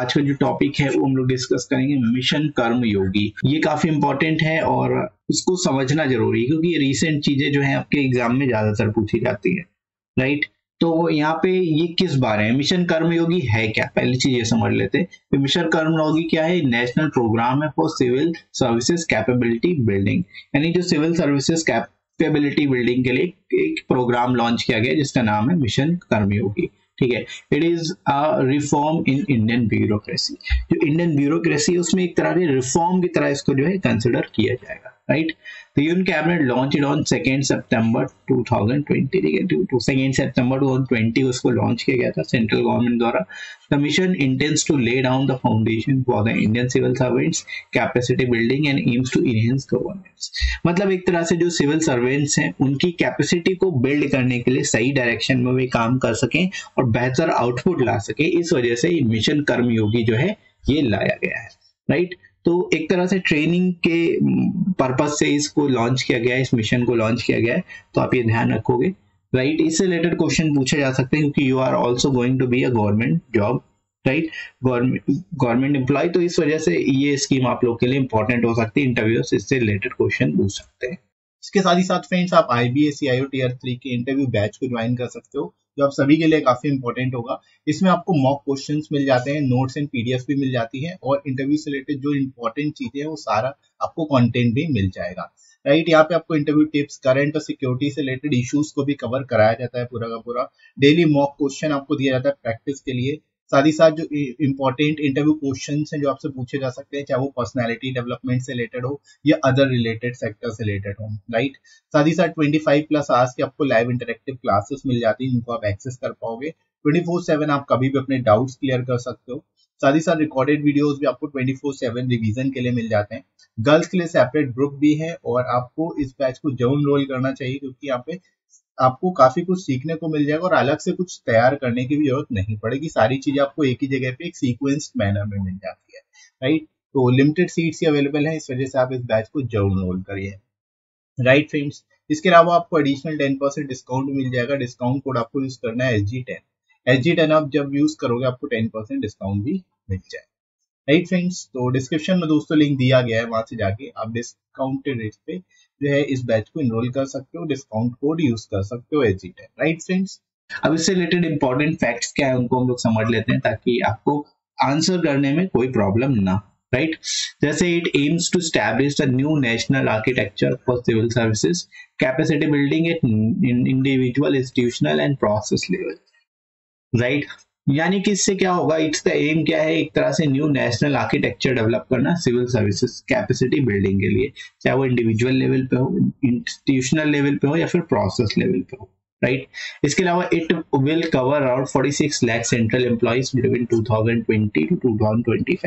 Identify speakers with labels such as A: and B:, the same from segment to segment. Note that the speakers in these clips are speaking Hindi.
A: आज का जो टॉपिक है, वो हम लोग डिस्कस करेंगे मिशन कर्म योगी। ये काफ़ी इंपॉर्टेंट है और उसको समझना ज़रूरी है, क्योंकि रिसेंट चीज़ें जो है, आपके एग्ज़ाम में ज़्यादातर पूछी जाती है राइट तो यहाँ पे ये किस बारे है? मिशन कर्मयोगी है क्या? पहली चीज़ ये समझ लेते हैं। मिशन कर्मयोगी क्या है? नेशनल प्रोग्राम है for civil services capability building यानी जो सिविल सर्विसेज़ कैपेबिलिटी बिल्डिंग के लिए एक प्रोग्राम लॉन्च किया गया जिसका नाम है मिशन कर्मयोगी ठीक है? It is a reform in Indian bureaucracy जो इंडियन ब्यूरोक्रेसी है, उसमें एक तरह के रिफॉर्म की तरह इसको जो है कंसिडर किया जाएगा। Right The Union Cabinet launched on 2nd September 2020 ठीक है? टू सेकेंड सितंबर 2020 उसको लॉन्च किया गया था सेंट्रल गवर्नमेंट द्वारा। The mission intends to lay down the foundation for the Indian civil servants capacity building and aims to enhance governance मतलब एक तरह से जो सिविल सर्वेंट्स हैं, उनकी कैपेसिटी को बिल्ड करने के लिए सही डायरेक्शन में वे काम कर सकें और बेहतर आउटपुट ला सके। इस वजह से मिशन कर्मयोगी जो है, ये लाया गया है राइट right? तो एक तरह से ट्रेनिंग के पर्पज से इसको लॉन्च किया गया इस मिशन को लॉन्च किया गया है तो आप ये ध्यान रखोगे। राइट? इससे रिलेटेड क्वेश्चन पूछे जा सकते हैं, क्योंकि you are also going to be a government job right government employ तो इस वजह से ये स्कीम आप लोग के लिए इंपॉर्टेंट हो सकती है इंटरव्यू से इससे रिलेटेड क्वेश्चन पूछ सकते हैं।
B: इसके साथ ही साथ फ्रेंड्स आप आईबीएस आई टीयर थ्री के इंटरव्यू बैच को ज्वाइन कर सकते हो। जो आप सभी के लिए काफ़ी इंपॉर्टेंट होगा। इसमें आपको मॉक क्वेश्चंस मिल जाते हैं नोट्स एंड पीडीएफ भी मिल जाती है और इंटरव्यू से रिलेटेड जो इंपॉर्टेंट चीज़ें हैं, वो सारा आपको कंटेंट भी मिल जाएगा। राइट यहाँ पे आपको इंटरव्यू टिप्स करंट और सिक्योरिटी से रिलेटेड इश्यूज़ को भी कवर कराया जाता है पूरा का पूरा। डेली मॉक क्वेश्चन आपको दिया जाता है प्रैक्टिस के लिए। साथ ही साथ जो इंपॉर्टेंट इंटरव्यू क्वेश्चन हैं जो आपसे पूछे जा सकते हैं, चाहे वो पर्सनैलिटी डेवलपमेंट से रिलेटेड हो या अदर रिलेटेड सेक्टर से रिलेटेड हो राइट साथ ही साथ 25 प्लस आवर्स की आपको लाइव इंटरेक्टिव क्लासेस मिल जाती हैं, जिनको आप एक्सेस कर पाओगे। 24/7 आप कभी भी अपने डाउट्स क्लियर कर सकते हो। साथ ही साथ रिकॉर्डेड वीडियोस भी आपको 24/7 रिवीजन के लिए मिल जाते हैं। गर्ल्स के लिए सेपरेट ग्रुप भी है और आपको इस बैच को ज़रूर रोल करना चाहिए, क्योंकि यहाँ पे आपको काफ़ी कुछ सीखने को मिल जाएगा और अलग से कुछ तैयार करने की भी ज़रूरत नहीं पड़ेगी। सारी चीज़ें आपको एक ही जगह पे एक सीक्वेंस मैनर में मिल जाती है राइट तो लिमिटेड सीट्स ही अवेलेबल है, इस वजह से आप इस बैच को ज़रूर रोल करिए। राइट फ्रेंड्स इसके अलावा आपको एडिशनल टेन परसेंट डिस्काउंट मिल जाएगा। डिस्काउंट कोड आपको यूज़ करना है S G ten S G ten आप जब यूज़ करोगे, आपको टेन परसेंट डिस्काउंट भी मिल जाए। राइट फ्रेंड्स तो डिस्क्रिप्शन में दोस्तों लिंक दिया गया है, वहाँ से जाके आप डिस्काउंटेड रेट पे जो है, इस बैच को इनरोल कर सकते हो डिस्काउंट कोड यूज़ कर सकते हो एच राइट फ्रेंड्स
A: अब इससे रिलेटेड इंपॉर्टेंट फैक्ट्स क्या है, उनको हम लोग समझ लेते हैं, ताकि आपको आंसर करने में कोई प्रॉब्लम ना राइट जैसे it aims to establish a new national architecture for civil services capacity building at individual institutional and process level right यानी कि इससे क्या होगा? इट्स द एम क्या है? एक तरह से न्यू नेशनल आर्किटेक्चर डेवलप करना सिविल सर्विसेज़ कैपेसिटी बिल्डिंग के लिए, चाहे वो इंडिविजुअल लेवल पे हो इंस्टीट्यूशनल लेवल पे हो या फिर प्रोसेस लेवल पे हो राइट right? इसके अलावा it will cover around 46 lakh central employees between 2020 to 2025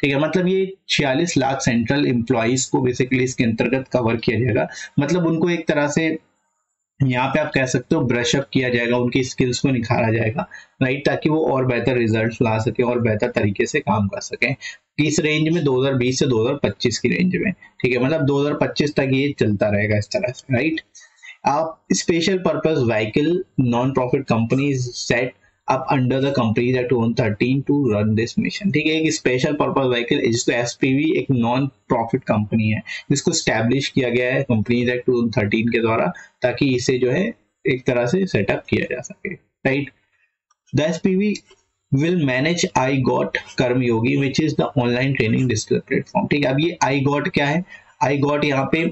A: ठीक है? मतलब ये 46 लाख सेंट्रल एम्प्लॉइज को बेसिकली इसके अंतर्गत कवर किया जाएगा। मतलब उनको एक तरह से यहाँ पे आप कह सकते हो ब्रशअप किया जाएगा, उनकी स्किल्स को निखारा जाएगा राइट ताकि वो और बेहतर रिज़ल्ट ला सके और बेहतर तरीके से काम कर सके। किस रेंज में 2020 से 2025 की रेंज में, ठीक है? मतलब 2025 तक ये चलता रहेगा इस तरह से राइट आप special purpose vehicle non profit companies set up under the companies at 113 to run this mission. ठीक है, एक स्पेशल पर्पज व्हीकल जिसको एसपीवी एक नॉन प्रॉफिट कंपनी है, जिसको स्टैब्लिश किया गया है कंपनीज़ एक्ट 2013 के द्वारा, ताकि इसे जो है एक तरह से सेटअप किया जा सके right the SPV will manage I got Karmayogi which is the online training digital platform. ठीक है, अब ये I got क्या है? आई गॉट यहाँ पे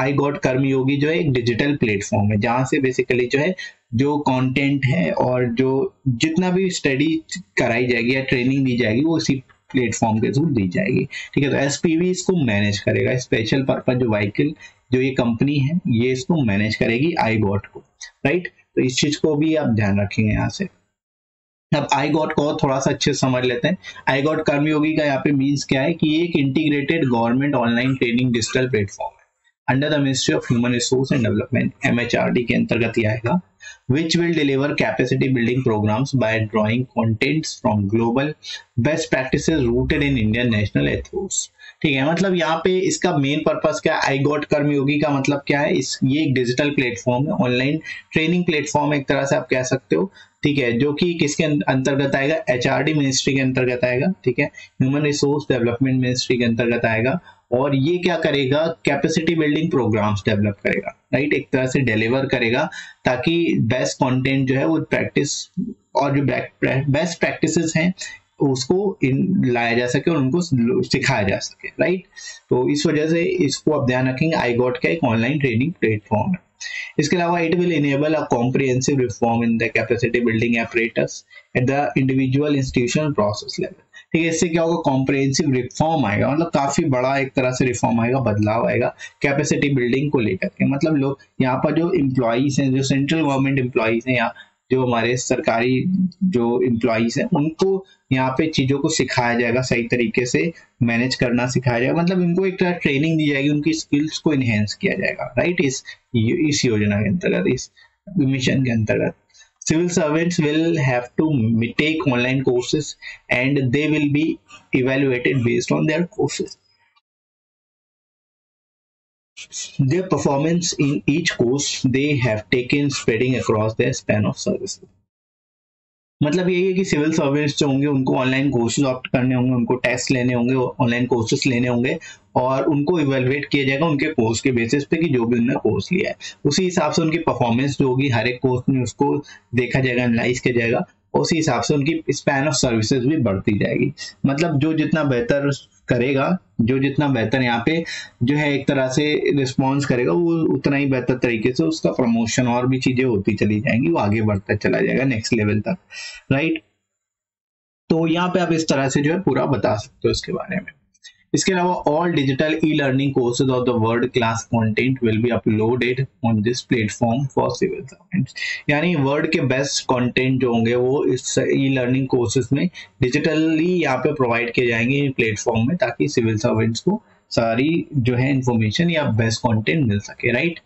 A: आई गॉट कर्मयोगी जो है एक डिजिटल प्लेटफॉर्म है, जहाँ से बेसिकली जो है जो कंटेंट है और जो जितना भी स्टडी कराई जाएगी या ट्रेनिंग दी जाएगी, वो उसी प्लेटफॉर्म के थ्रू दी जाएगी। ठीक है तो एसपीवी इसको मैनेज करेगा। स्पेशल पर्पज जो व्हीकल जो ये कंपनी है, ये इसको मैनेज करेगी आई को। राइट तो इस चीज़ को भी आप ध्यान रखेंगे यहाँ से। अब आई गॉट को थोड़ा सा अच्छे समझ लेते हैं। आई गॉट कर्मयोगी का यहाँ पे मीन्स क्या है कि एक integrated government online training digital platform है। Under the ministry of human resource and development M के अंतर्गत ही आएगा, which will deliver capacity building programs by drawing contents from global best practices rooted in Indian national ethos. ठीक है मतलब यहाँ पे इसका मेन पर्पस क्या है आई गॉट कर्मयोगी का मतलब क्या है? इस, ये एक डिजिटल प्लेटफॉर्म है ऑनलाइन ट्रेनिंग प्लेटफॉर्म एक तरह से आप कह सकते हो। ठीक है, जो कि किसके अंतर्गत आएगा? एचआरडी मिनिस्ट्री के अंतर्गत आएगा। ठीक है ह्यूमन रिसोर्स डेवलपमेंट मिनिस्ट्री के अंतर्गत आएगा। और ये क्या करेगा? कैपेसिटी बिल्डिंग प्रोग्राम्स डेवलप करेगा राइट एक तरह से डिलीवर करेगा ताकि बेस्ट कंटेंट जो है वो प्रैक्टिस और जो बेस्ट प्रैक्टिसेस हैं, उसको इन, लाया जा सके और उनको सिखाया जा सके राइट तो इस वजह से इसको आप ध्यान रखेंगे आई गॉट का एक ऑनलाइन ट्रेनिंग प्लेटफॉर्म है। इसके अलावा it will enable a comprehensive reform in the capacity building apparatus at the individual institutional process level ठीक है, इससे क्या होगा कॉम्प्रिहेंसिव रिफॉर्म आएगा मतलब काफ़ी बड़ा एक तरह से रिफॉर्म आएगा, बदलाव आएगा कैपेसिटी बिल्डिंग को लेकर के। मतलब लोग, यहाँ पर जो इम्प्लॉज हैं, जो सेंट्रल गवर्नमेंट इम्प्लॉज हैं, या जो हमारे सरकारी जो इम्प्लॉज हैं, उनको यहाँ पे चीज़ों को सिखाया जाएगा, सही तरीके से मैनेज करना सिखाया जाएगा। मतलब इनको एक तरह ट्रेनिंग दी जाएगी, उनकी स्किल्स को इनहेंस किया जाएगा राइट इस इस योजना के अंतर्गत, इस मिशन के अंतर्गत। Civil servants will have to take online courses and they will be evaluated based on their courses. Their performance in each course they have taken spreading across their span of service मतलब यही है कि सिविल सर्विस जो होंगे, उनको ऑनलाइन कोर्सेज ऑप्ट करने होंगे, उनको टेस्ट लेने होंगे ऑनलाइन कोर्सेज लेने होंगे, और उनको इवेलुएट किया जाएगा उनके कोर्स के बेसिस पे कि जो भी उन्होंने कोर्स लिया है। उसी हिसाब से उनकी परफॉर्मेंस जो होगी, हर एक कोर्स में उसको देखा जाएगा एनालाइज किया जाएगा उसी हिसाब से उनकी स्पैन ऑफ़ सर्विसेज़ भी बढ़ती जाएगी। मतलब जो जितना बेहतर करेगा, जो जितना बेहतर यहाँ पे जो है एक तरह से रिस्पॉन्स करेगा, वो उतना ही बेहतर तरीके से उसका प्रमोशन और भी चीज़ें होती चली जाएँगी, वो आगे बढ़ता चला जाएगा नेक्स्ट लेवल तक राइट तो यहाँ पे आप इस तरह से जो है पूरा बता सकते हो इसके बारे में। इसके अलावा all digital e learning courses of the world class content will be uploaded on this platform for civil servants यानी वर्ल्ड के बेस्ट कंटेंट जो होंगे वो इस ई लर्निंग कोर्सेज में डिजिटली यहाँ पे प्रोवाइड किए जाएँगे प्लेटफॉर्म में ताकि सिविल सर्वेंट्स को सारी जो है इंफॉर्मेशन या बेस्ट कंटेंट मिल सके right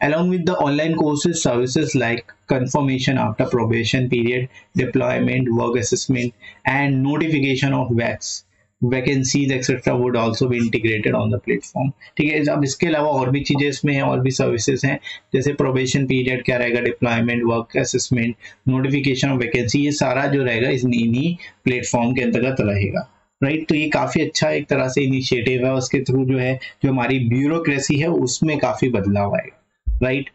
A: along with the online courses, services like confirmation after probation period, deployment, work assessment, and notification of wax vacancies etcetera would also भी इंटीग्रेटेड ऑन द प्लेटफॉर्म ठीक है, अब इसके अलावा और भी चीज़ें इसमें हैं, और भी सर्विसेज़ हैं, जैसे प्रोबेशन पीरियड क्या रहेगा deployment work assessment notification of vacancy ये सारा जो रहेगा इस इन्हीं प्लेटफॉर्म के अंतर्गत रहेगा। राइट? तो ये काफ़ी अच्छा एक तरह से इनिशिएटिव है उसके थ्रू जो है, जो हमारी ब्यूरोक्रेसी है, उसमें काफ़ी बदलाव आएगा। राइट?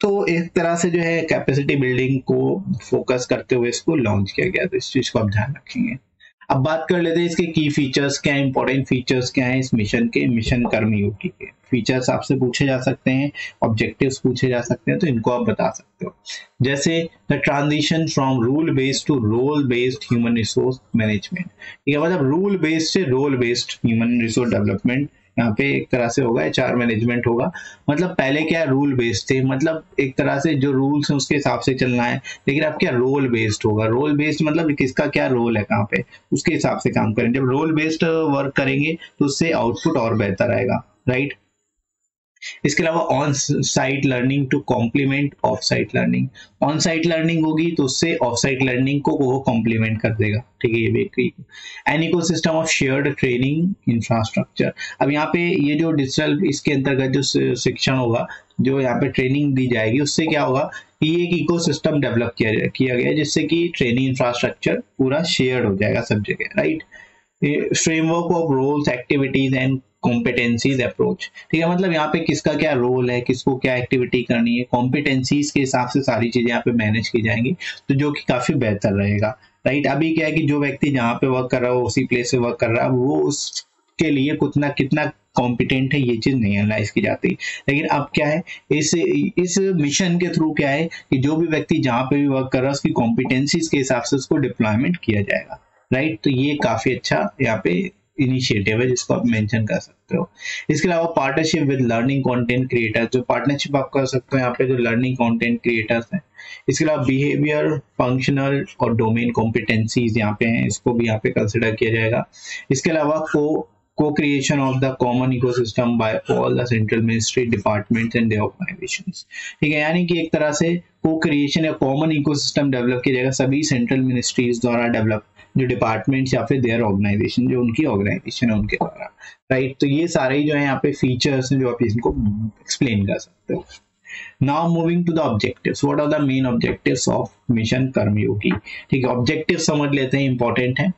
A: तो एक तरह से जो है कैपेसिटी बिल्डिंग को फोकस करते हुए इसको लॉन्च किया गया। तो इस चीज़ को आप ध्यान रखेंगे। अब बात कर लेते हैं इसके की फीचर्स क्या इंपॉर्टेंट फीचर्स क्या है इस मिशन के मिशन कर्मयोगी के फीचर्स आपसे पूछे जा सकते हैं ऑब्जेक्टिव्स पूछे जा सकते हैं तो इनको आप बता सकते हो। जैसे the transition from rule based to role based human resource management ठीक है मतलब रूल बेस्ड से role based human resource development यहाँ पे एक तरह से होगा एचआर मैनेजमेंट होगा। मतलब पहले क्या रूल बेस्ड थे? मतलब एक तरह से जो रूल्स हैं, उसके हिसाब से चलना है। लेकिन अब क्या रोल बेस्ड होगा? रोल बेस्ड मतलब किसका क्या रोल है कहाँ पे? उसके हिसाब से काम करें। जब रोल बेस्ड वर्क करेंगे तो उससे आउटपुट और बेहतर आएगा राइट इसके अलावा on site learning to complement off site learning on site learning होगी तो उससे ऑफ़ साइट लर्निंग को वो कॉम्प्लीमेंट कर देगा। ठीक है, ये भी an ecosystem of shared training infrastructure अब यहाँ पे ये जो डिजिटल इसके अंतर्गत जो शिक्षण होगा, जो यहाँ पे ट्रेनिंग दी जाएगी, उससे क्या होगा कि एक इको सिस्टम डेवलप किया किया गया, जिससे कि ट्रेनिंग इंफ्रास्ट्रक्चर पूरा शेयर हो जाएगा सब जगह right framework of roles activities and competencies approach ठीक है मतलब यहाँ पे किसका क्या रोल है, किसको क्या एक्टिविटी करनी है कॉम्पिटेंसीज के हिसाब से सारी चीज़ें यहाँ पे मैनेज की जाएँगी तो जो कि काफ़ी बेहतर रहेगा। राइट अभी क्या है कि जो व्यक्ति जहाँ पे वर्क कर रहा है, उसी प्लेस से वर्क कर रहा है, वो उसके लिए कितना कितना कॉम्पिटेंट है, ये चीज़ नहीं एनालाइज की जाती। लेकिन अब क्या है, इस इस मिशन के थ्रू क्या है कि जो भी व्यक्ति जहाँ पे भी वर्क कर रहा है, उसकी कॉम्पिटेंसीज के हिसाब से उसको डिप्लॉयमेंट किया जाएगा। राइट तो ये काफ़ी अच्छा यहाँ पे इनिशिएटिव है, जिसको आप मेंशन कर सकते हो। इसके अलावा partnership with learning content creators जो पार्टनरशिप आप कर सकते हो, यहाँ पे जो लर्निंग कंटेंट क्रिएटर्स हैं। इसके अलावा बिहेवियर फंक्शनल और डोमेन कॉम्पिटेंसीज यहाँ पे हैं, इसको भी यहाँ पे कंसिडर किया जाएगा। इसके अलावा को co-creation of the common ecosystem by all the central ministry, departments and their organizations ठीक है, यानी कि एक तरह से को क्रिएशन या कॉमन इकोसिस्टम डेवलप किया जाएगा। सभी सेंट्रल मिनिस्ट्रीज द्वारा डेवलप जो डिपार्टमेंट्स या फिर देयर ऑर्गेनाइजेशन जो उनकी ऑर्गेनाइजेशन है उनके द्वारा राइट तो ये सारे ही जो है यहाँ पे फीचर्स हैं जो आप इनको एक्सप्लेन कर सकते हो। Now moving to the objectives what are the main objectives of mission Karmayogi ठीक है ऑब्जेक्टिव समझ लेते हैं इंपॉर्टेंट है।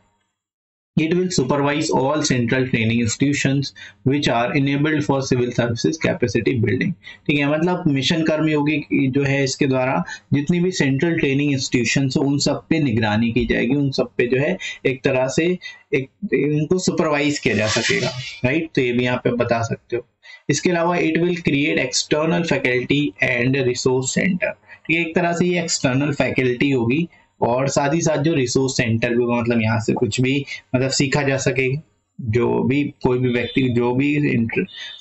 A: It will supervise all central training institutions, which are enabled for civil services capacity building. ठीक है मतलब मिशन कर्मयोगी जो है इसके द्वारा जितनी भी सेंट्रल ट्रेनिंग इंस्टीट्यूशन उन सब पे निगरानी की जाएगी, उन सब पे जो है एक तरह से एक, इनको सुपरवाइज किया जा सकेगा। राइट तो ये भी यहाँ पे बता सकते हो। इसके अलावा it will create external faculty and resource centre ठीक है, एक तरह से ये एक्सटर्नल फैकल्टी होगी और साथ ही साथ जो रिसोर्स सेंटर भी मतलब यहाँ से कुछ भी मतलब सीखा जा सके, जो भी, कोई भी व्यक्ति, जो भी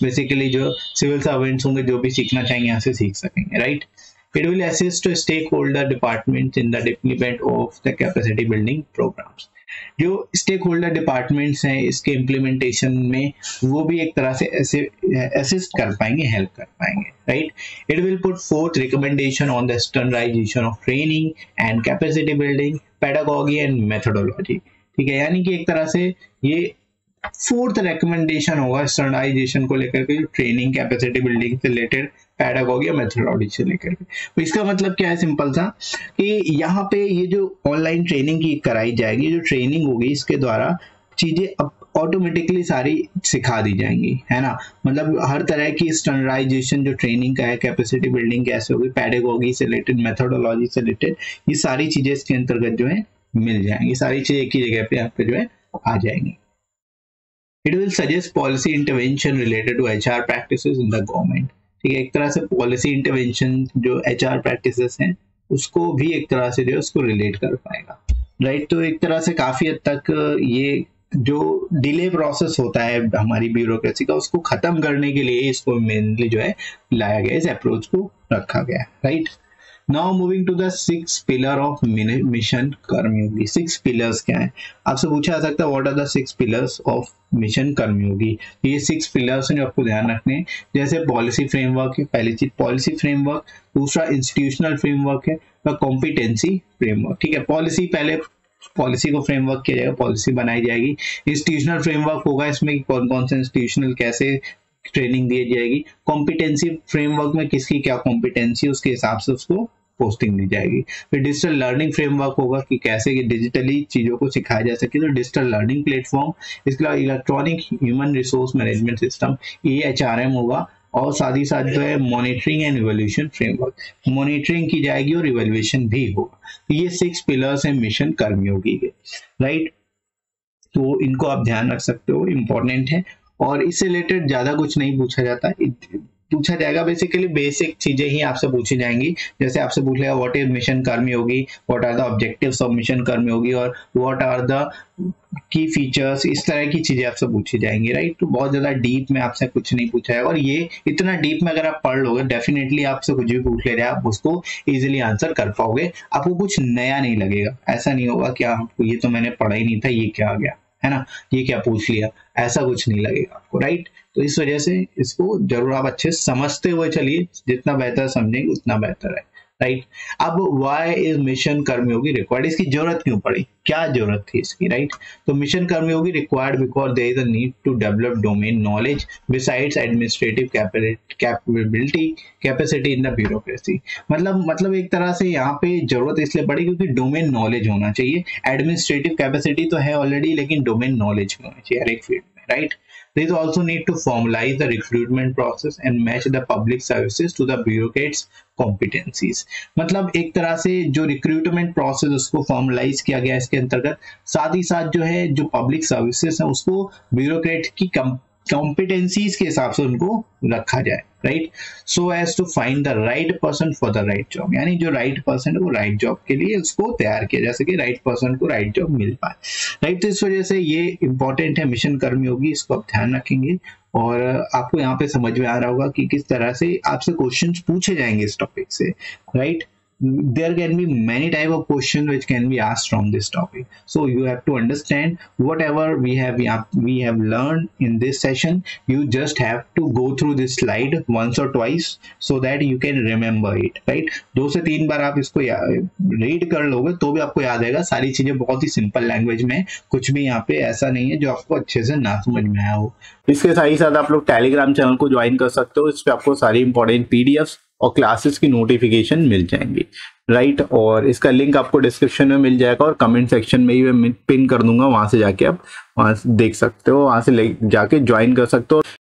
A: बेसिकली जो सिविल सर्वेंट्स होंगे, जो भी सीखना चाहेंगे, यहाँ से सीख सकेंगे right it will assist stakeholder department in the deployment of the capacity building programs जो स्टेक होल्डर डिपार्टमेंट्स हैं, इसके इम्प्लीमेंटेशन में वो भी एक तरह से असिस्ट कर पाएँगे हेल्प कर पाएँगे right it will put forth recommendation on the standardisation of training and capacity building pedagogy and methodology ठीक है, यानी कि एक तरह से ये फोर्थ रिकमेंडेशन होगा स्टैंडर्डाइजेशन को लेकर के, जो ट्रेनिंग कैपेसिटी बिल्डिंग से रिलेटेड पैडागोगी और मेथोडोलॉजी से लेकर के। तो इसका मतलब क्या है? सिंपल सा कि यहाँ पे ये जो ऑनलाइन ट्रेनिंग की कराई जाएगी, जो ट्रेनिंग होगी, इसके द्वारा चीज़ें अब ऑटोमेटिकली सारी सिखा दी जाएँगी, है ना? मतलब हर तरह की स्टैंडर्डाइजेशन जो ट्रेनिंग का है कैपेसिटी बिल्डिंग कैसे होगी पैडेगोगी से रिलेटेड मेथोडोलॉजी से रिलेटेड ये सारी चीज़ें इसके अंतर्गत जो है मिल जाएँगी। सारी चीज़ें एक ही जगह पे पे जो है आ जाएँगी। Will suggest policy intervention related to H R practice in the government ठीक है, एक तरह से पॉलिसी इंटरवेंशन जो एच आर प्रैक्टिस हैं, उसको भी एक तरह से जो है, उसको रिलेट कर पाएगा। राइट तो एक तरह से काफ़ी हद तक ये जो डिले प्रोसेस होता है हमारी ब्यूरोक्रेसी का, उसको खत्म करने के लिए इसको मेनली जो है, लाया गया, इस अप्रोच को रखा गया right now moving to the six pillar of mission Karmayogi. Six pillars क्या है? आपसे पूछा जा सकता है what are the six pillars of mission Karmayogi? ये सिक्स पिलर्स हैं जो आपको ध्यान रखने हैं। जैसे पॉलिसी फ्रेमवर्क है, पहली चीज़ पॉलिसी फ्रेमवर्क दूसरा इंस्टीट्यूशनल फ्रेमवर्क है और कॉम्पिटेंसी फ्रेमवर्क ठीक है पॉलिसी पहले पॉलिसी को फ्रेमवर्क किया जाएगा पॉलिसी बनाई जाएगी। इंस्टीट्यूशनल फ्रेमवर्क होगा इसमें कौन कौन से इंस्टीट्यूशनल कैसे ट्रेनिंग दी जाएगी। कॉम्पिटेंसी फ्रेमवर्क में किसकी क्या कॉम्पिटेंसी उसके हिसाब से उसको पोस्टिंग दी जाएगी। फिर डिजिटल लर्निंग फ्रेमवर्क होगा कि कैसे डिजिटली चीज़ों को सिखाया जा सके। तो डिजिटल लर्निंग प्लेटफॉर्म इसके अलावा electronic human resource management system ये एच होगा। और साथ ही साथ जो है monitoring and evolution framework monitoring की जाएगी और इवोल्यूशन भी होगा। तो ये सिक्स पिलर्स हैं मिशन कर्मयोगी के राइट तो इनको आप ध्यान रख सकते हो। इम्पोर्टेंट है। और इससे रिलेटेड ज़्यादा कुछ नहीं पूछा जाता। पूछा जाएगा बेसिकली बेसिक चीज़ें ही आपसे पूछी जाएँगी। जैसे आपसे पूछ लेगा व्हाट इज़ मिशन कर्मी होगी what are the objectives of mission कर्मी होगी और what are the key features इस तरह की चीज़ें आपसे पूछी जाएँगी राइट तो बहुत ज़्यादा डीप में आपसे कुछ नहीं पूछा है और ये इतना डीप में अगर आप पढ़ लोगे डेफिनेटली आपसे कुछ भी पूछ ले रहे आप उसको इजिली आंसर कर पाओगे। आपको कुछ नया नहीं लगेगा। ऐसा नहीं होगा कि आपको ये तो मैंने पढ़ा ही नहीं था, ये क्या आ गया? है ना? ये क्या पूछ लिया? ऐसा कुछ नहीं लगेगा आपको राइट तो इस वजह से इसको ज़रूर आप अच्छे समझते हुए चलिए। जितना बेहतर समझेंगे, उतना बेहतर है। राइट अब why is mission Karmayogi required इसकी ज़रूरत क्यों पड़ी? क्या ज़रूरत थी इसकी? राइट तो mission Karmayogi required because there is a need to develop domain knowledge besides administrative capability capacity in the bureaucracy मतलब मतलब एक तरह से यहाँ पे ज़रूरत इसलिए पड़ी क्योंकि डोमेन नॉलेज होना चाहिए। एडमिनिस्ट्रेटिव कैपेसिटी तो है ऑलरेडी लेकिन डोमेन नॉलेज होना चाहिए हर एक फ़ील्ड में These also need to formalize the recruitment process and match the public services to the bureaucrats competencies. मतलब एक तरह से जो रिक्रूटमेंट प्रोसेस उसको फॉर्मलाइज किया गया इसके अंतर्गत साथ ही साथ जो है जो पब्लिक सर्विसेज़ है उसको ब्यूरोक्रेट की कॉम्पिटेंसीज के हिसाब से उनको रखा जाए right so as to find the right person for the right job यानी जो राइट पर्सन है वो राइट जॉब के लिए उसको तैयार किया जा सके राइट पर्सन को राइट जॉब मिल पाए। राइट तो इस वजह से ये इंपॉर्टेंट है मिशन कर्मी होगी, इसको आप ध्यान रखेंगे। और आपको यहाँ पे समझ में आ रहा होगा कि किस तरह से आपसे क्वेश्चन पूछे जाएँगे इस टॉपिक से right there can be many type of questions which can be asked from this topic so you have to understand whatever we have we have learned in this session you just have to go through this slide once or twice so that you can remember it right दो से तीन बार आप इसको रीड कर लोगे तो भी आपको याद आएगा सारी चीज़ें बहुत ही सिंपल लैंग्वेज में कुछ भी यहाँ पे ऐसा नहीं है जो आपको अच्छे से ना समझ में आया हो इसके साथ ही साथ आप लोग टेलीग्राम चैनल को ज्वाइन कर सकते हो इस पर आपको सारी इंपॉर्टेंट पीडीएफ और क्लासेस की नोटिफिकेशन मिल जाएँगी। Right right? और इसका लिंक आपको डिस्क्रिप्शन में मिल जाएगा और कमेंट सेक्शन में ही मैं पिन कर दूँगा। वहाँ से जाके आप वहाँ से देख सकते हो, वहाँ से जाके ज्वाइन कर सकते हो।